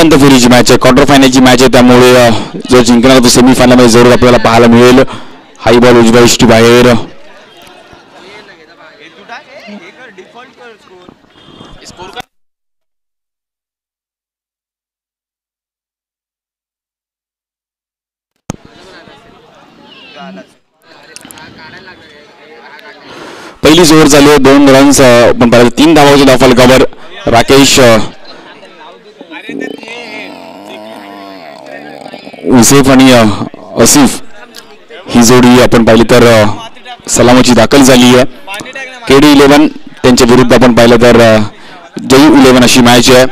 अत्यंत फेरीची मॅच आहे क्वार्टर फायनलची मॅच आहे. त्यामुळे जो जिंकणार तो सेमीफायनलमध्ये जरूर आपल्याला पाहायला मिळेल. हाई बॉल उजव्या इष्टी बाहेर. पहिलीच ओव्हर झाली दोन रन्स पण पाहिजे तीन धावाचे दाफल कवर राकेश उसेफ आणि असिफ ही जोडी आपण पाहिली तर सलामाची दाखल झाली आहे के डी इलेव्हन त्यांच्या विरुद्ध आपण पाहिलं तर जयू इलेव्हन अशी मॅच आहे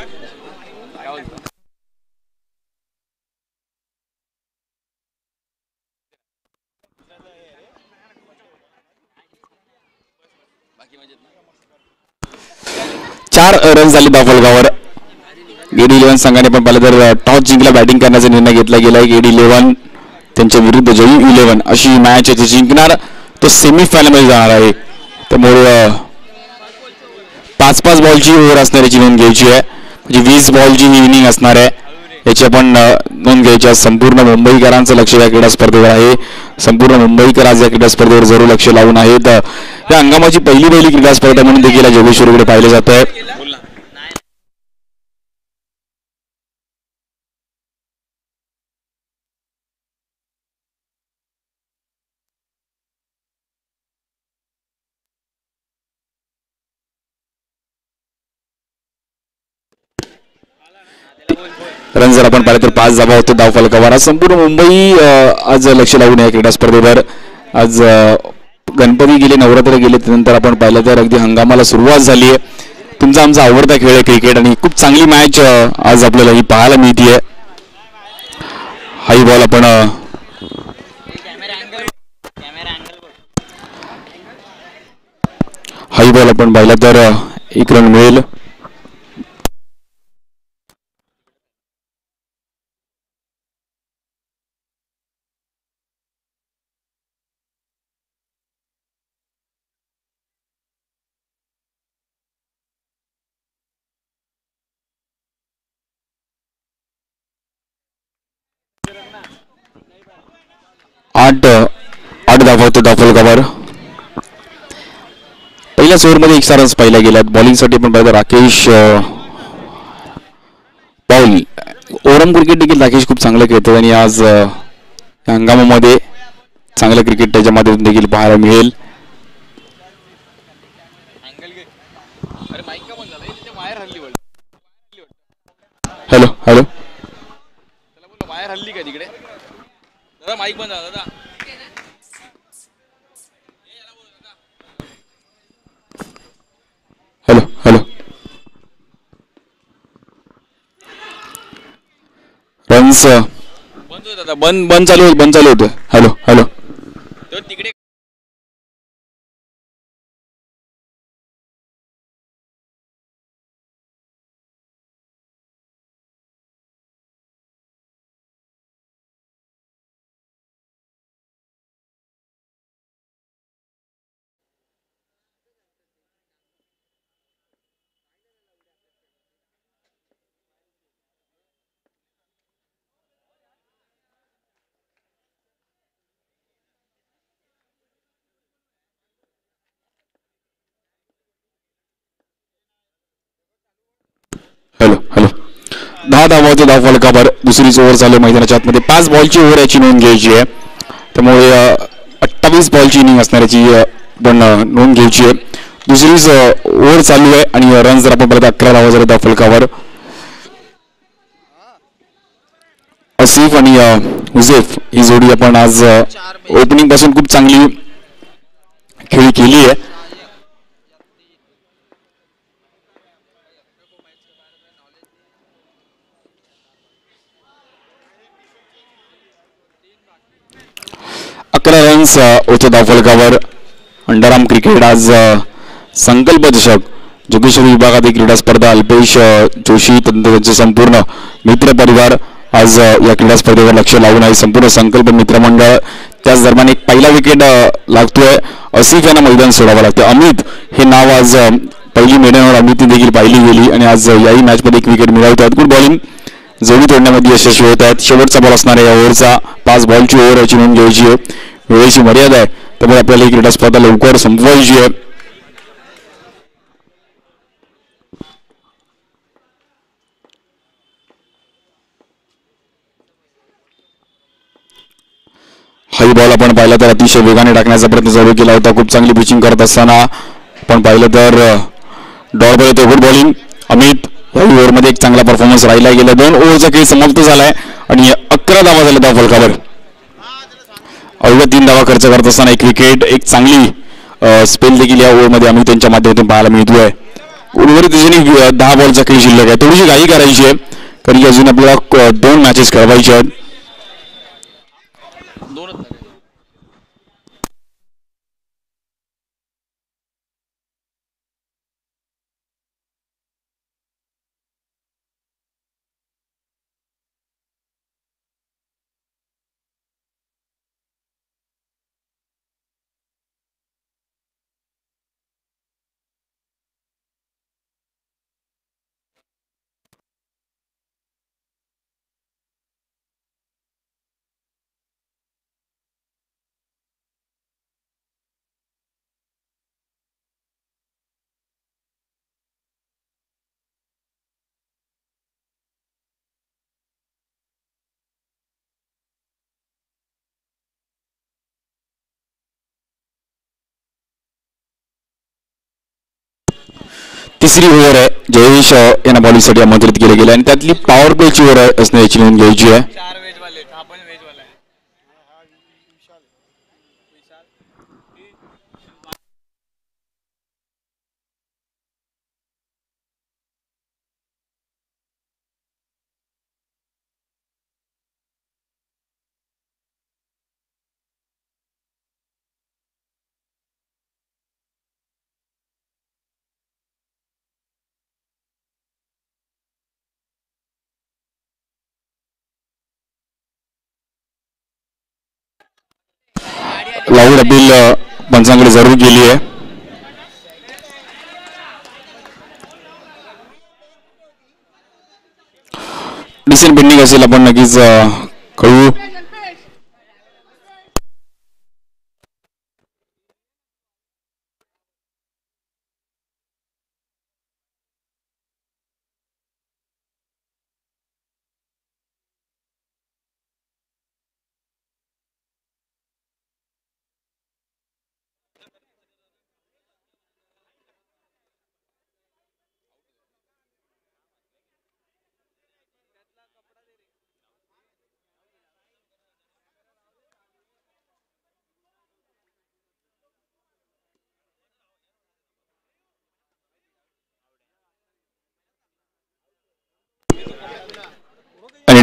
चार रन झाले धावफलकावर गेडी इलेव्हन संघाने पण पाहिलं तर टॉस जिंकला बॅटिंग करण्याचा निर्णय घेतला गेला गेडी इलेव्हन त्यांच्या विरुद्ध जयू इलेव्हन अशी मॅच आहे जिंकणार. तो सेमीफायनलमध्ये जाणार आहे. त्यामुळे पाच पाच बॉलची ओव्हर असणाऱ्याची नोंद घ्यायची आहे. म्हणजे वीस बॉलची ही इनिंग असणार आहे. याची आपण नोंद घ्यायची आहे. संपूर्ण मुंबईकरांचं लक्ष या क्रीडा स्पर्धेवर आहे. संपूर्ण मुंबईकर आज या क्रीडा स्पर्धेवर जरूर लक्ष लावून आहेत. या हंगामाची पहिली पहिली क्रीडा स्पर्धा म्हणून देखील जोगेश्वरकडे पाहिलं जात आहे रन जर आज जमा होतो धाव फलकावर आज संपूर्ण मुंबई आज लक्ष लावून आहे क्रीडा स्पर्धेवर. आज गणपती गेले नवरात्र गेले त्यानंतर आपण पाहिलं तर अगदी हंगामाला सुरुवात झाली आहे. तुमचा आमचा आवडता खेळ आहे क्रिकेट आणि खूप चांगली मॅच आज आपल्याला ही पाहायला मिळते हाई बॉल आपण अं, हाई बॉल आपण पाहिला तर एक रन मिळेल. आठ आठ धावा दाखवल कवर पहिल्याच ओव्हरमध्ये एकशे रन्स पाहिल्या गेल्यात बॉलिंगसाठी पण पाहिलं राकेश पाऊल ओरम क्रिकेट देखील राकेश खूप चांगलं खेळतात आणि आज हंगामामध्ये चांगलं क्रिकेट त्याच्या माध्यमातून देखील पाहायला मिळेल. हॅलो हॅलो बोल हल्ली का तिकडे? दादा माईक बंद झाला दादा. Hello hello. रन्स बंद होतं दादा बंद बंद चालू होतं बंद चालू होतं हॅलो हॅलो तो तिकडे हॅलो हॅलो दहा धावा धाव फलकावर दुसरीच ओव्हर चालू आहे मैदानाच्या आतमध्ये. पाच बॉलची ओव्हर याची नोंद घ्यायची आहे. त्यामुळे अठ्ठावीस बॉलची इनिंग असणाऱ्याची पण नोंद घ्यायची आहे. दुसरीच ओव्हर चालू आहे आणि रन जर आपण बघत अकरा धावा झाले धाव फलकावर असिफ आणि अं, हुझेफ ही जोडी आपण आज ओपनिंगपासून खूप चांगली खेळी केली आहे. अकरा रन्स होते अंडरआर्म क्रिकेट आज uh, संकल्प चषक जोगेश्वरी विभागातील क्रीडा स्पर्धा अल्पेश uh, जोशी त्यांचे संपूर्ण मित्र परिवार आज uh, या क्रीडा स्पर्धेवर लक्ष लावून आहे. संपूर्ण संकल्प मित्रमंडळ त्याच दरम्यान एक पहिला विकेट लागतोय. असिफ यांना मैदान सोडावं लागतं अमित हे नाव आज पहिली मेडनवर अमितने देखील पाहिली गेली आणि आज याही मॅचमध्ये एक विकेट मिळवतात गुड बॉलिंग जोडी तोडण्यामध्ये यशस्वी होत आहेत. शेवटचा बॉल असणाऱ्या या ओव्हरचा पाच बॉलची ओव्हर याची नोंद घ्यायची आहे वेळेची मर्यादा आहे त्यामुळे आपल्याला ही क्रीडा स्पर्धा लवकर संपवायची आहे हाई बॉल आपण पाहिला तर अतिशय वेगाने टाकण्याचा प्रयत्न चालू केला होता खूप चांगली पिचिंग करत असताना आपण पाहिलं तर डॉल बॉल येतो गुड बॉलिंग अमित या ओव्हरमध्ये एक चांगला परफॉर्मन्स राहिला गेला दोन ओव्हरचा खेळ समाप्त झालाय आणि अकरा धावा झाल्या त्या फलकावर अवघ्या तीन धावा खर्च करत असताना एक विकेट एक चांगली स्पेल देखील या ओव्हरमध्ये आम्ही त्यांच्या माध्यमातून पाहायला मिळतोय. उर्वरित त्याच्याने दहा बॉलचा खेळ शिल्लक आहे थोडीशी घाई करायची आहे कारण की अजून आपल्याला दोन मॅचेस खेळवायचे आहेत. तिसरी ओव्हर आहे जयेश यांना बॉलिंगसाठी आमंत्रित केले गेले आणि त्यातली पॉवर प्लेची ओव्हर असण्याची नोंद घ्यायची आहे. लाऊड अपील पंचांकडे जरूर केली आहे. डिसेंट पेंडिंग असेल आपण नक्कीच कळू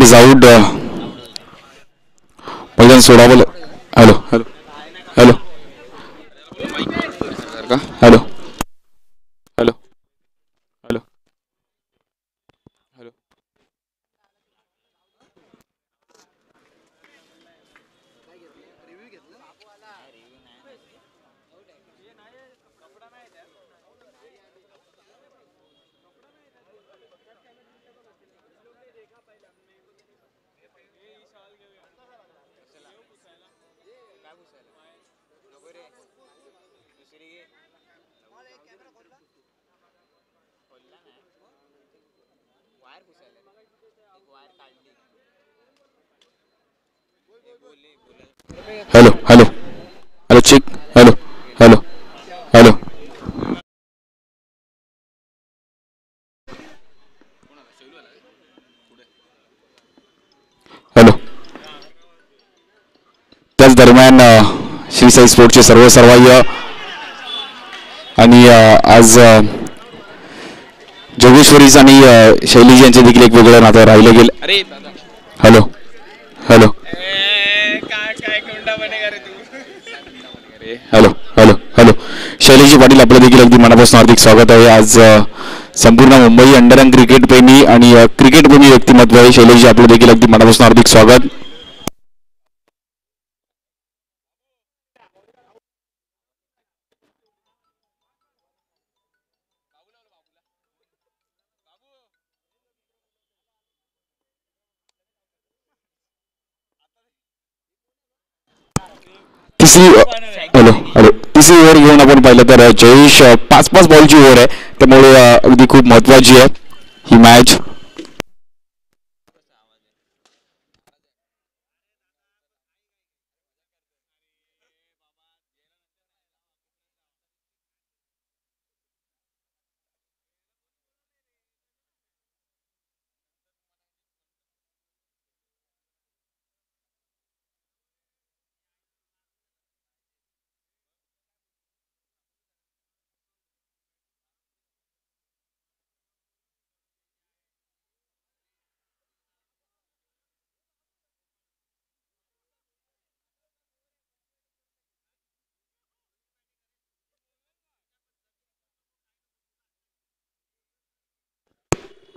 is out. Uh, मैदान सोडावं hello hello hello hello hello check hello hello त्याच दरम्यान अ, श्री साई स्पोर्टचे सर्व सर्वाय आणि आज जोगेश्वरीच आणि शैलीजी यांचे देखील एक वेगळं नातं राहिलं गेलं. Hello hello. Hello hello hello. Shaileji Patil आपलं देखील अगदी मनापासून हार्दिक स्वागत आहे. आज संपूर्ण मुंबई अंडरंग क्रिकेट प्रेमी आणि अ, क्रिकेट प्रेमी व्यक्तिमत्व आहे. शैलेजी आपलं देखील अगदी मनापासून हार्दिक स्वागत. तिसरी हॅलो हॅलो. तिसरी ओव्हर घेऊन आपण पाहिलं तर जयेश पाच पाच बॉलची ओव्हर आहे. त्यामुळे अगदी खूप महत्वाची आहे. ही मॅच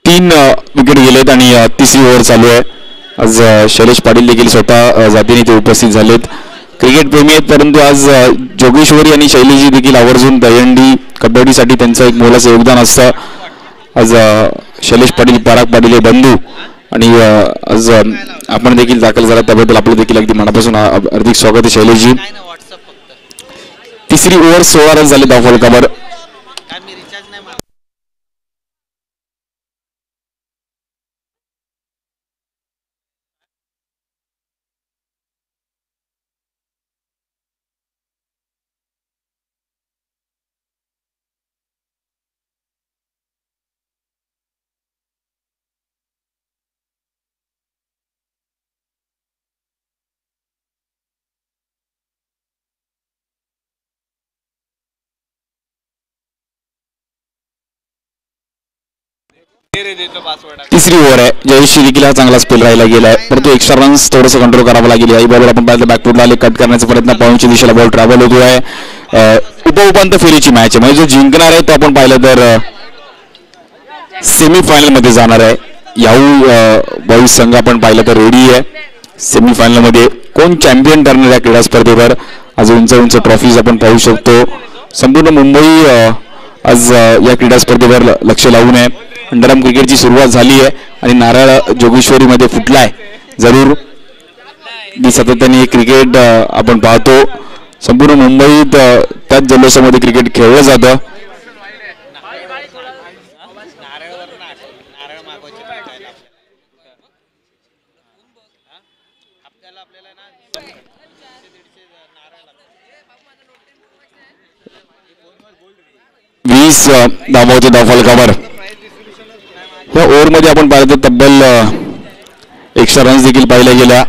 तीन विकेट गेलेत आणि तिसरी ओव्हर चालू आहे. आज शैलेश पाटील देखील स्वतः जातीने ते उपस्थित झालेत. क्रिकेट प्रेमी आहेत परंतु आज जोगेश्वरी आणि शैलेशजी देखील आवर्जून दयंडी कबड्डीसाठी त्यांचं एक मोलाचं योगदान असतं. आज शैलेश पाटील पराग पाटील हे बंधू आणि आज आपण देखील दाखल झाला त्याबद्दल आपलं देखील अगदी मनापासून हार्दिक स्वागत आहे शैलेशजी. तिसरी ओव्हर सोळा रन झाले धाव फलकावर तिसरी ओव्हर आहे. जयश्री देखील हा चांगला स्पेल राहिला गेला आहे परंतु एक्स्ट्रा रन्स थोडंसं कंट्रोल करावं लागेल. आई बॉलवर आपण पाहिलं बॅकफुटला आले कट करण्याचा प्रयत्न. पॉईंटच्या दिशेला बॉल ट्रॅव्हल होतो आहे उपउपांत फेरीची मॅच आहे. म्हणजे जो जिंकणार आहे तो आपण पाहिलं तर सेमीफायनलमध्ये मध्ये जाणार आहे. याहू बॉईज संघ आपण पाहिलं तर रेडी आहे. सेमीफायनलमध्ये मध्ये कोण चॅम्पियन ठरणार या क्रीडा स्पर्धेवर? आज उंच उंच ट्रॉफीज आपण पाहू शकतो. संपूर्ण मुंबई आज या क्रीडा स्पर्धेवर लक्ष लावून आहे अंडरआर्म क्रिकेटची सुरुवात झाली आहे आणि नारळ जोगेश्वरीमध्ये फुटलाय. जरूर मी सातत्याने क्रिकेट आपण पाहतो. संपूर्ण मुंबईत त्याच जल्लोषामध्ये क्रिकेट खेळलं जातं. वीस नारळ मागवायचे तब्बल एकशे रन्स देखील पाहिल्या गेल्या.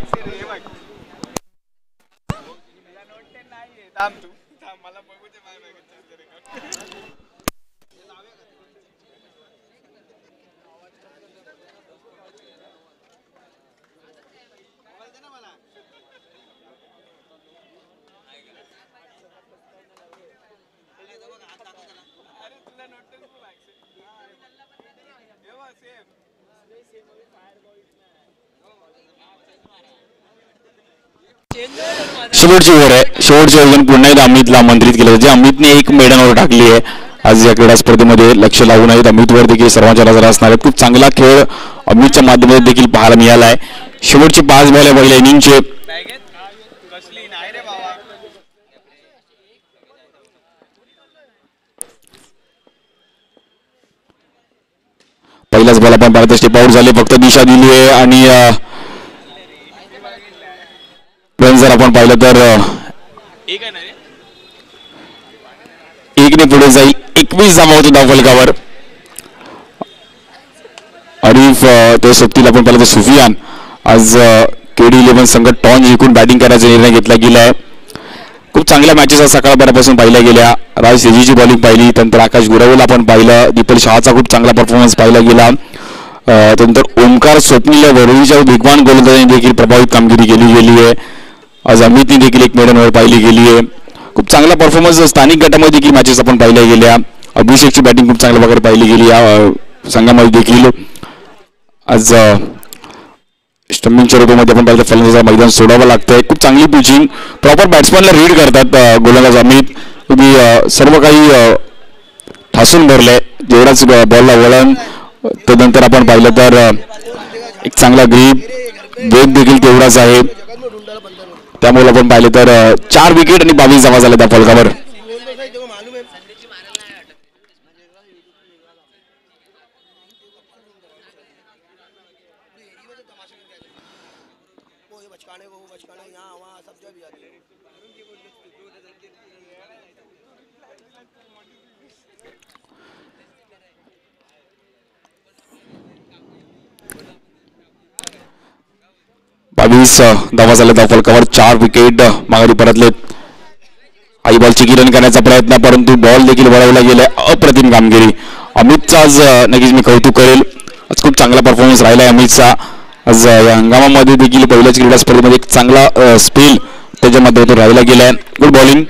ओव्हर शेवटचे पुन्हा एकदा अमितला आमंत्रित केलं जे अमितने एक मेडनवर टाकली आहे. आज या क्रीडा स्पर्धेमध्ये लक्ष लावून आहेत. अमितवर देखील सर्वांच्या नजर असणार आहेत. खूप चांगला खेळ अमितच्या माध्यमातून देखील पाहायला मिळाला आहे शेवटचे पाच बॉल आहे इनिंगचे. बॅगेत पहिलाच बॉल आपण भारत स्टेप आउट झाले. फक्त दिशा दिली आहे. आणि जर आपण पाहिलं तर अ, एक आहे ना रे एकने पुढे जाईल एकवीस जमा होतो धाव अरिफ अ, ते सोबतील आपण पाहिलं तर सुफियान. आज केडी इलेव्हन संघ टॉन जिंकून बॅटिंग करायचा निर्णय घेतला गेला. आहे खूप चांगल्या मॅचेस आज सकाळभरापासून पाहिल्या गेल्या. राज सेजीची बॉलिंग पाहिली. त्यानंतर आकाश गुरवला आपण पाहिलं. दीपल शहाचा खूप चांगला परफॉर्मन्स पाहिला गेला. त्यानंतर ओमकार स्वप्नील वरुडीच्या वेगवान गोलंदाजांनी देखील प्रभावित कामगिरी केली गेली आहे. आज अमितने देखील एक मेडनवर पाहिली गेली आहे. खूप चांगला परफॉर्मन्स स्थानिक गटामध्ये देखील मॅचेस आपण पाहिल्या गेल्या. अभिषेकची बॅटिंग खूप चांगल्या प्रकारे पाहिली गेली. या संघामध्ये देखील. आज स्टम्बिंगच्या ऋतूमध्ये आपण पाहिलं फलंदाजा मैदान सोडावं लागतंय. खूप चांगली पिचिंग प्रॉपर बॅट्समॅनला रीड करतात गोलंदाज अमित तुम्ही सर्व काही ठासून भरलंय. जेवढाच बॉलला वळण त्यानंतर आपण पाहिलं तर एक चांगला ग्रीप वेग देखील तेवढाच आहे. त्यामुळे आपण पाहिले तर चार विकेट आणि बावीस जमा झाल्या त्या फलकावर बावीस धावा झाल्या त्या कवर चार विकेट माघारी परतले. आई बॉलची गिरण करण्याचा प्रयत्न परंतु बॉल देखील वळवला गेलाय. अप्रतिम कामगिरी. अमितचा आज नक्कीच मी कौतुक करेल. आज खूप चांगला परफॉर्मन्स राहिला आहे अमितचा. आज या हंगामामध्ये देखील पहिल्याच क्रीडा स्पर्धेमध्ये एक चांगला स्पेल त्याच्यामध्ये तो राहिला गेलाय. गुड बॉलिंग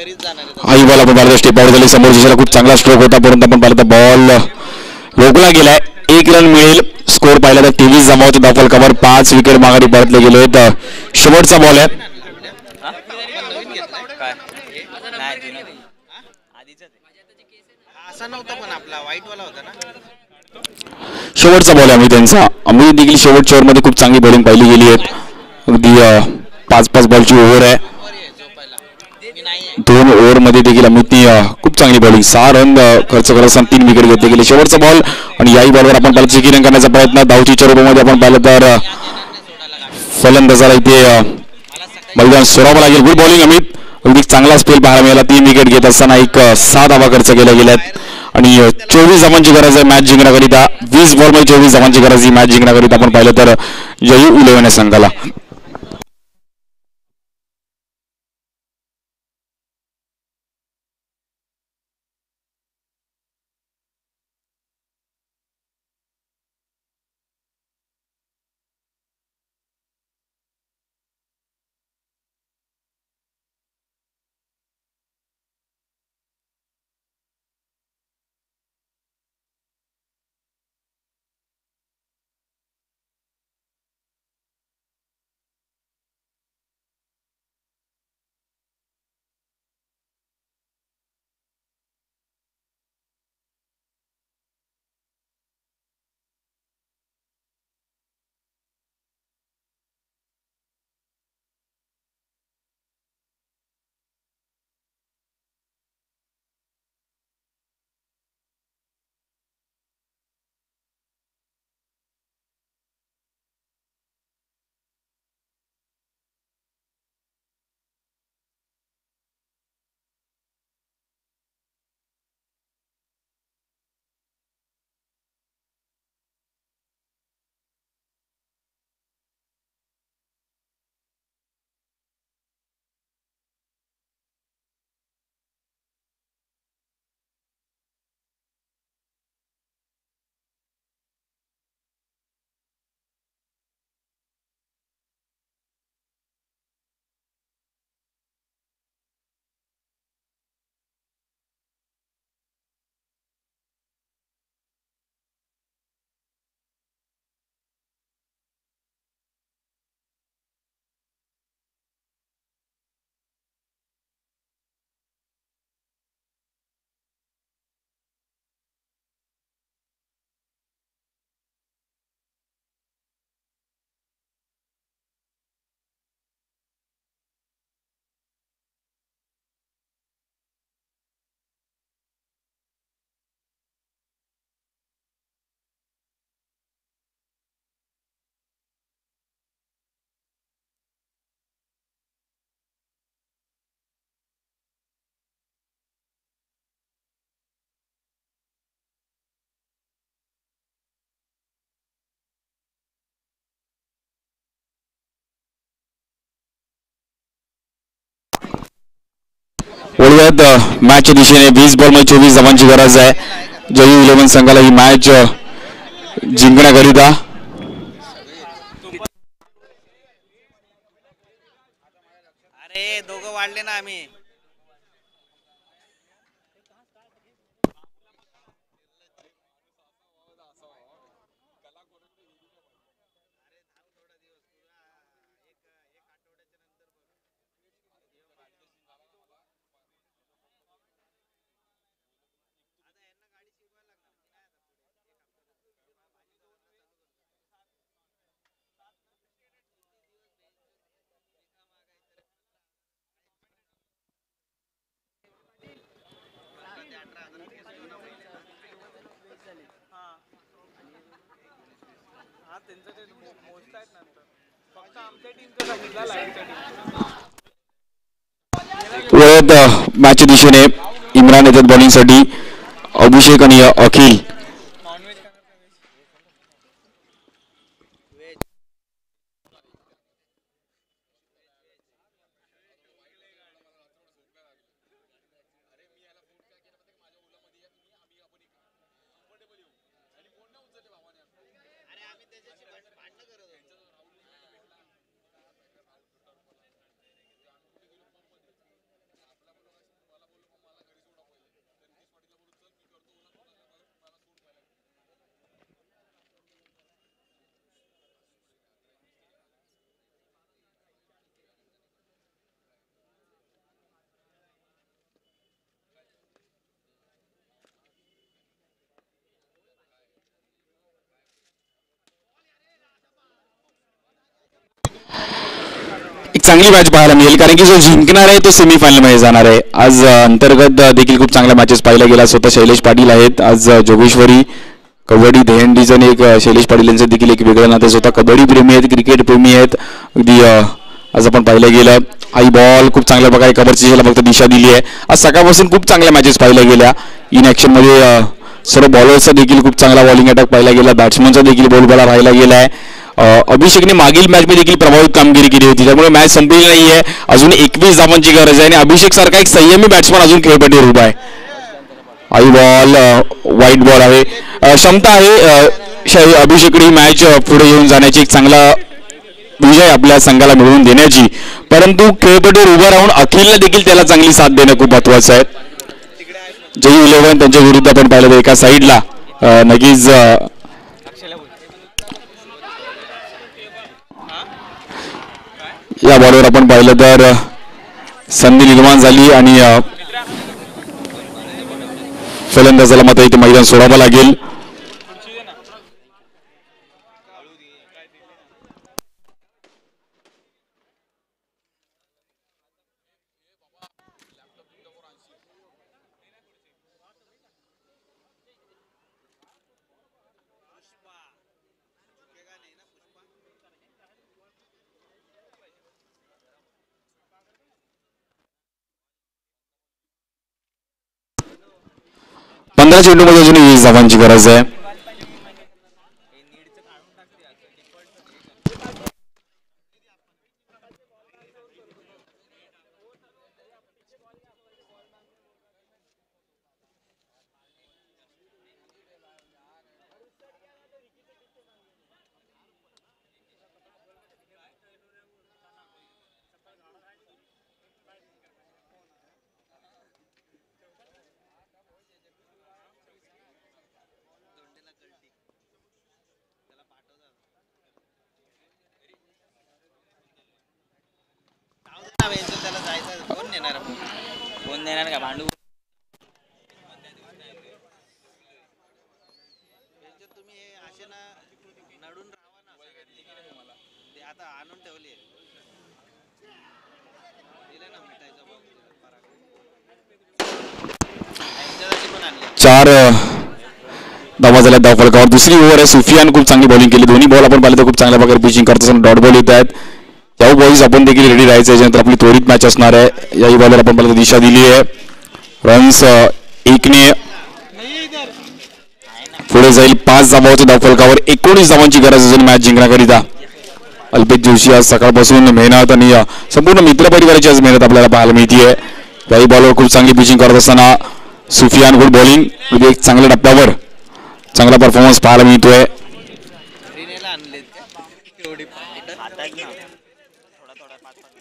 आई बॉल आपण पाहिलं स्टेप आउट झाली. समोर दिशेला खूप चांगला स्ट्रोक होता. परंतु आपण पाहिलं तर बॉल रोखला गेलाय. एक रन मिळेल. स्कोर पाहिला तर तेवीस जमावच्या धावफल कवर पाच विकेट माघारी परतले गेले आहेत. शेवटचा बॉल आहे. शेवटचा बॉल आहे आम्ही त्यांचा. आम्ही देखील शेवटच्या ओव्हरमध्ये खूप चांगली बॉलिंग पाहिली गेली आहेत अगदी पाच पाच बॉलची ओव्हर आहे वर आहे झोपायला मी नाही आहे दोन ओव्हरमध्ये देखील अमितनी खूप चांगली बॉलिंग सहा रन खर्च करत असताना तीन विकेट घेतले गेले शेवटचा बॉल. आणि याही बॉलवर आपण पाहिलं चिकिरन करण्याचा प्रयत्न धावचीच्या रूपामध्ये आपण पाहिलं तर फलंदाजाला इथे बलदान बलिदान सोडावं लागेल. Good bowling Amit. अगदी चांगला स्पेल पाहायला मिळाला. तीन विकेट घेत असताना एक सहा धावा खर्च केल्या गेल्यात आणि चोवीस धावांची गरज आहे मॅच जिंकण्याकरिता वीस बॉलमध्ये चोवीस धावांची गरज ही मॅच जिंकण्याकरिता आपण पाहिलं तर जयू इलेव्हन या संघाला. वळूयात मॅचच्या दिशेने वीस बॉलमध्ये चोवीस धावांची गरज आहे. जयू इलेव्हन संघाला ही मॅच जिंकण्याकरिता अरे दोघं वाढले ना आम्ही. वळत मॅचच्या दिशेने इम्रान येतात बॉलिंगसाठी अभिषेक आणि अखिल एक चांगली मॅच पाहायला मिळेल. कारण की जो जिंकणार आहे तो सेमीफायनलमध्ये जाणार आहे. आज अंतर्गत देखील खूप चांगल्या मॅचेस पाहिल्या गेला. स्वतः शैलेश पाटील आहेत. आज जोगेश्वरी कबड्डी दहीहंडीचं आणि एक शैलेश पाटील यांचं देखील एक वेगळं नातं. स्वतः कबड्डी प्रेमी आहेत क्रिकेट प्रेमी आहेत. अगदी आज आपण पाहिलं गेलं. आई बॉल खूप चांगल्या प्रकारे कबड्डीला फक्त दिशा दिली आहे. आज सकाळपासून खूप चांगल्या मॅचेस पाहिल्या गेल्या. इन ॲक्शनमध्ये सर्व बॉलर्सचा देखील खूप चांगला बॉलिंग अटॅक पाहिला गेला. बॅट्समनचा देखील बोलबाला राहिला गेला आहे अभिषेकने मागील मॅचमध्ये देखील प्रभावित कामगिरी केली होती. त्यामुळे मॅच संपलेली आहे अजून एकवीस धावांची गरज आहे आणि अभिषेक सारखा एक संयमी बॅट्समन अजून खेळपट्टीवर उभा आहे. आई बॉल वाईट बॉल आहे. क्षमता आहे. शाही अभिषेकडे ही मॅच पुढे येऊन जाण्याची एक चांगला विजय आपल्या संघाला मिळवून देण्याची. परंतु खेळपट्टीवर उभं राहून अखिलला देखील त्याला चांगली साथ देणं खूप महत्वाचं आहे. जय इलेव्हन त्यांच्या विरुद्ध आपण पाहिलं तर एका साईडला नक्कीच या बॉलवर आपण पाहिलं तर संधी निर्माण झाली आणि फलंदाजाला मात्र इथे मैदान सोडावं लागेल. पंधरा चेंडूमध्ये अजून वीस धावांची गरज आहे नाव यायचं त्याला जायचं कोण नेणार आपण? कोण देणार का? भांडू? यांच्यात तुम्ही हे असे ना नडून राहा ना सगळ्यांनी. ते आता आणून ठेवले दिले ना मिठाईचा box पराग. यांच्यासाठी पण आणले. चार धावा झाल्या धाव फलकावर दुसरी ओव्हर आहे. सुफियान खूप चांगली बॉलिंग केली. दोन्ही बॉल आपण पाहिलं तर खूप चांगल्या प्रकारे पिचिंग करत. असताना डॉट बॉल येत आहेत. याही बॉईज आपण देखील रेडी राहायचं याच्यानंतर आपली त्वरित मॅच असणार आहे. याही बॉलवर आपण मला दिशा दिली आहे. रन्स एकने. पुढे जाईल पाच जमावाच्या धावफलकावर एकोणीस धावांची गरज असेल मॅच जिंकण्याकरिता. अल्पेश जोशी आज सकाळपासून मेहनत आणि अ, संपूर्ण मित्रपरिवाराची आज मेहनत आपल्याला पाहायला मिळते त्याही बॉलवर खूप चांगली पिचिंग करत असताना सुफियान गुड बॉलिंग एक चांगल्या टप्प्यावर चांगला परफॉर्मन्स पाहायला मिळतोय रिनेला आणलेत का एवढी पाकिटं? आता एक ना थोडा थोडा पाच पाच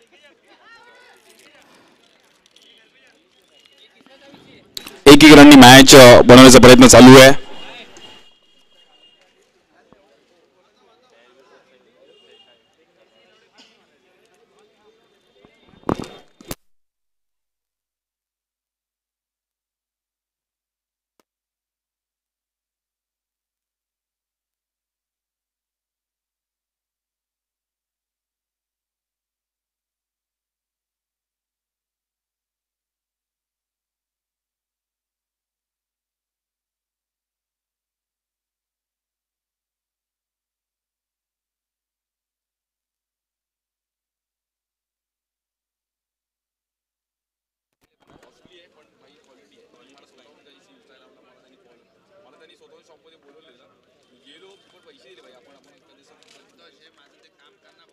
एक मॅच बनवण्याचा प्रयत्न चालू आहे मला त्यांनी स्वतः शॉपमध्ये बोलवलेलं मी गेलो पण पैसे दिले भाई आपण आपण कधी संतोष हे माझं ते काम करणार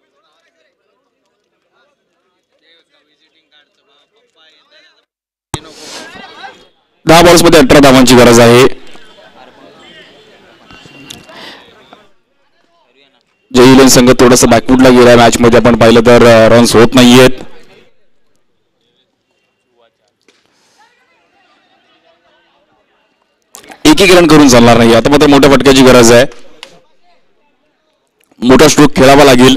ते विजिटिंग कार्डचं बा पप्पा येतात नको दहा बॉल्स मध्ये अठरा धावांची गरज आहे. जय संघ थोडासा बॅकवूडला गेला मॅच मध्ये आपण पाहिलं तर रन्स होत नाहीयेत. एकीकरण रन करून चालणार नाही. आता मात्र मोठ्या फटक्याची गरज आहे. मोठा स्ट्रोक खेळावा लागेल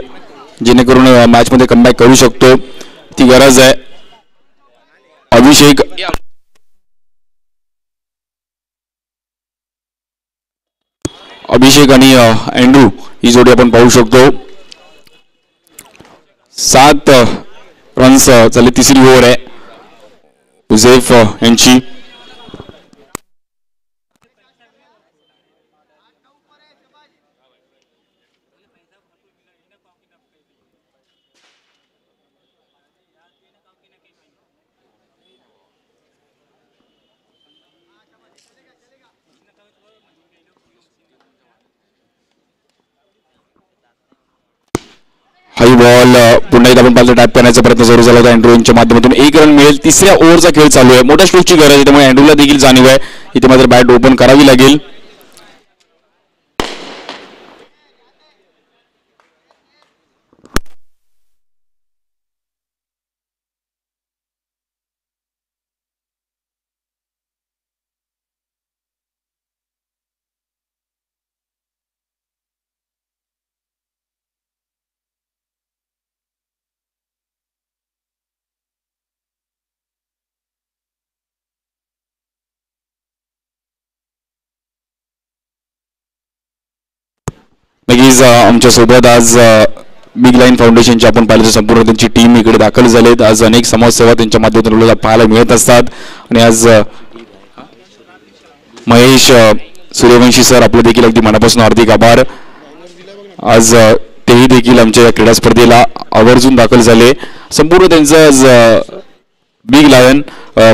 जेणेकरून मॅच मध्ये कमबॅक करू शकतो. ती गरज आहे. अभिषेक अभिषेक आणि अँड्रू ही जोडी आपण पाहू शकतो. सात रन्स चालली तिसरी ओव्हर आहे. उझेफ यांची. हाई बॉल पुन्हा एकदा आपण पाहिलं टॅप करण्याचा प्रयत्न सुरू झाला होता अँड्रोच्या माध्यमातून. एक रन मिळेल तिसऱ्या ओव्हरचा खेळ चालू आहे. मोठ्या स्ट्रोकची गरज आहे त्यामुळे अँड्रोला देखील जाणीव आहे. इथे मात्र बॅट ओपन करावी लागेल. म्हणजे नक्कीच आमच्यासोबत आज बिग लाईन फाउंडेशनची आपण पाहिलं तर संपूर्ण त्यांची टीम इकडे दाखल झालेत. आज अनेक समाजसेवा त्यांच्या माध्यमातून आपल्याला पाहायला मिळत असतात. आणि आज महेश सूर्यवंशी सर आपले देखील अगदी मनापासून हार्दिक आभार. आज तेही देखील आमच्या या क्रीडा स्पर्धेला आवर्जून दाखल झाले. संपूर्ण त्यांचं आज बिग लायन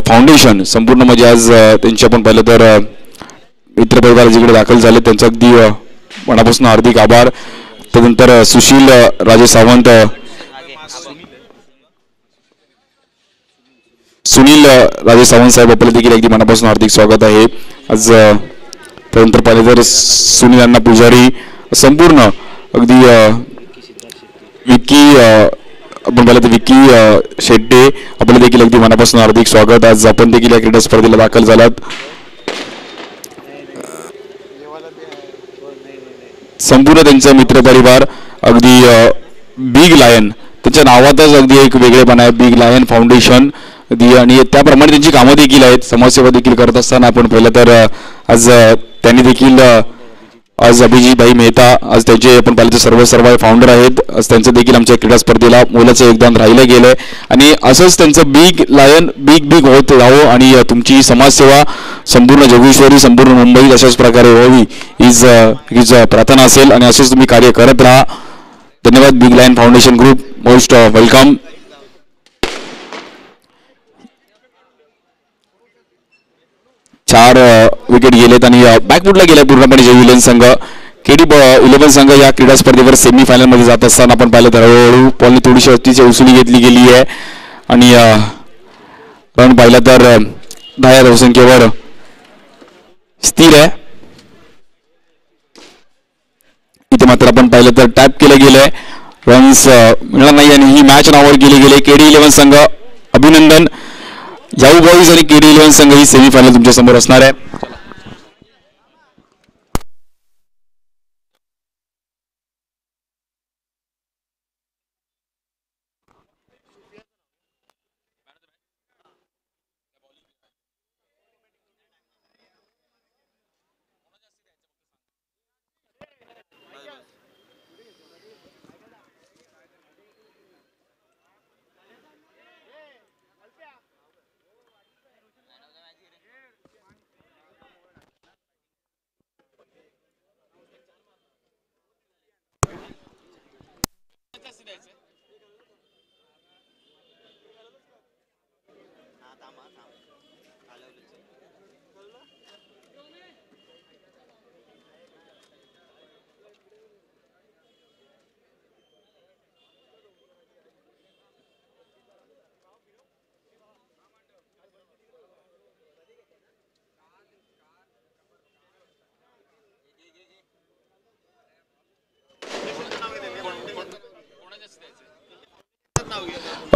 फाउंडेशन संपूर्ण म्हणजे आज त्यांची आपण पाहिलं तर मित्रपरिवार जिकडे दाखल झाले त्यांचं अगदी मनापासून हार्दिक आभार. त्यानंतर सुशील राजे सावंत सुनील राजे सावंत साहेब आपलं देखील अगदी मनापासून हार्दिक स्वागत आहे. आज त्यानंतर पाहिले तर सुनील अण्णा पुजारी संपूर्ण अगदी विकी विक्की आपण पाहिलं तर विक्की शेट्टे आपलं देखील अगदी मनापासून हार्दिक स्वागत. आज आपण देखील या क्रीडा स्पर्धेला दाखल झालात. संपूर्ण त्यांचा मित्रपरिवार अगदी बिग लायन त्यांच्या नावातच अगदी एक वेगळेपण आहे बिग लायन फाउंडेशन अगदी आणि त्याप्रमाणे त्यांची कामं देखील आहेत. समाजसेवा देखील करत असताना आपण पहिलं तर आज त्यांनी देखील आज अभिजीतभाई मेहता आज त्यांचे आपण पाहिलं सर्व सर्व फाउंडर आहेत. आज त्यांचं देखील आमच्या क्रीडा स्पर्धेला मोलाचं योगदान राहिलं गेलं आणि असंच त्यांचं बिग लायन बिग बिग होत राहो आणि तुमची समाजसेवा संपूर्ण जोगेश्वरी संपूर्ण मुंबईत अशाच प्रकारे व्हावी हीच हीच प्रार्थना असेल आणि असेच तुम्ही कार्य करत राहा. धन्यवाद big line foundation group most welcome चार विकेट गेलेत आणि बॅकवूडला गेलाय पूर्णपणे जे इलेव्हन संघ. केडी इलेव्हन संघ या क्रीडा स्पर्धेवर सेमीफायनलमध्ये जात असताना आपण पाहिलं तर हळूहळू बॉलनी थोडीशी अतिशय उसुली घेतली गेली आहे आणि रन पण पाहिलं तर दहा या धावसंख्येवर स्थिर आहे. इथे मात्र आपण पाहिलं तर टॅप केलं गेलंय. रन्स मिळणार नाही आणि ही मॅच नावावर केली गेली केडी इलेव्हन संघ. अभिनंदन. याऊ बॉईज आणि केडी इलेव्हन संघ ही सेमीफायनल तुमच्यासमोर असणार आहे.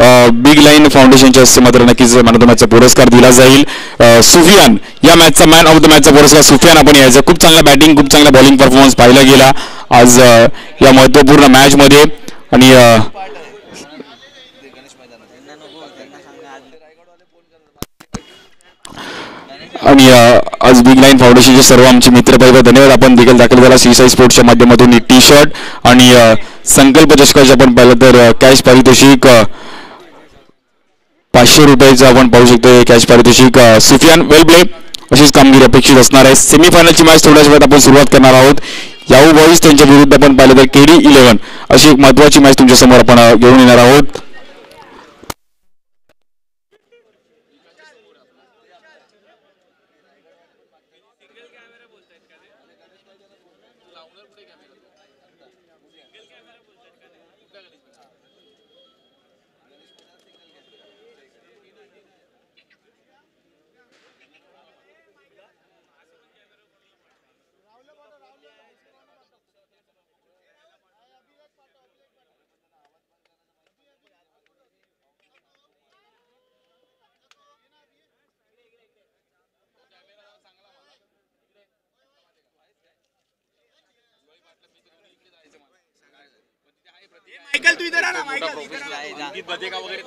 बिग लाईन फाउंडेशनच्या हस्ते मात्र नक्कीच मॅन ऑफ द मॅचचा पुरस्कार दिला जाईल. सुफियान या मॅचचा मॅन ऑफ द मॅचचा पुरस्कार सुफियान आपण यायचा. खूप चांगला बॅटिंग खूप चांगला बॉलिंग परफॉर्मन्स पाहिला गेला. आज या महत्त्वपूर्ण मॅचमध्ये आणि आज आणि आज बिग लाईन फाउंडेशनचे सर्व आमचे मित्र परिवार धन्यवाद. आपण देखील दाखल झाला. सीसाई स्पोर्ट्सच्या माध्यमातून टी शर्ट आणि संकल्प चषकाचे आपण पाहिलं तर कॅश पारितोषिक पाचशे रुपयाचं आपण पाहू शकतो कॅश पारितोषिक सुफियान वेल प्ले अशीच कामगिरी अपेक्षित असणार आहे. सेमीफायनलची मॅच थोड्याच वेळात आपण सुरुवात करणार आहोत. याहू बॉईज त्यांच्या विरुद्ध आपण पाहिलं तर केडी इलेव्हन अशी एक महत्वाची मॅच तुमच्यासमोर आपण घेऊन येणार आहोत. अंकित बदेका वगैरे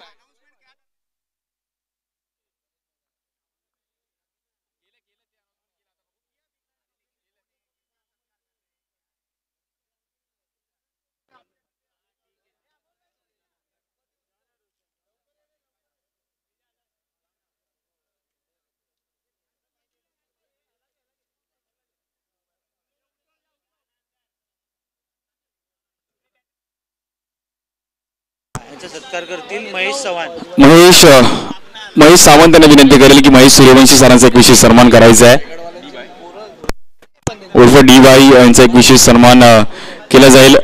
यांचा सत्कार करतील महेश चव्हाण. महेश सावंत यांना विनंती करेल की महेश सूर्यवंशी सरांचा एक विशेष सन्मान करायचा आहे. उर्फ डी वाय यांचा एक विशेष सन्मान केला जाईल.